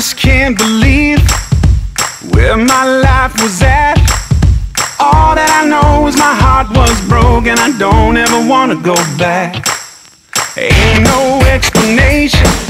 just can't believe where my life was at. All that I know is my heart was broken. I don't ever wanna go back. Ain't no explanation.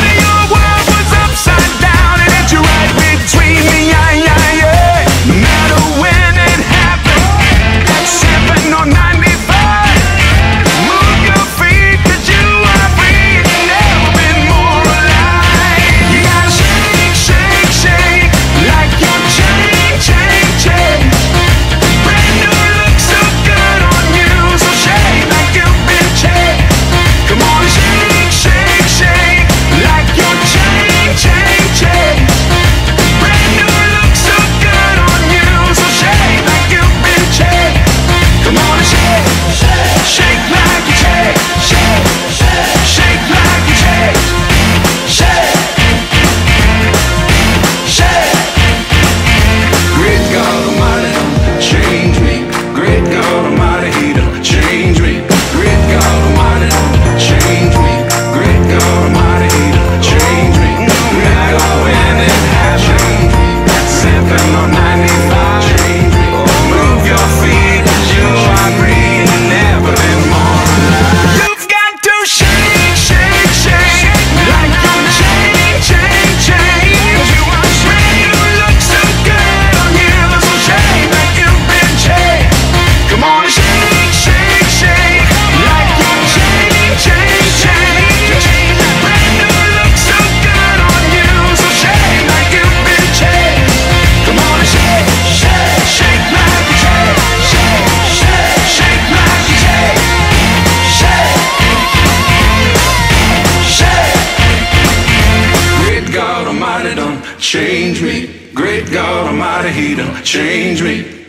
God Almighty, He done changed me.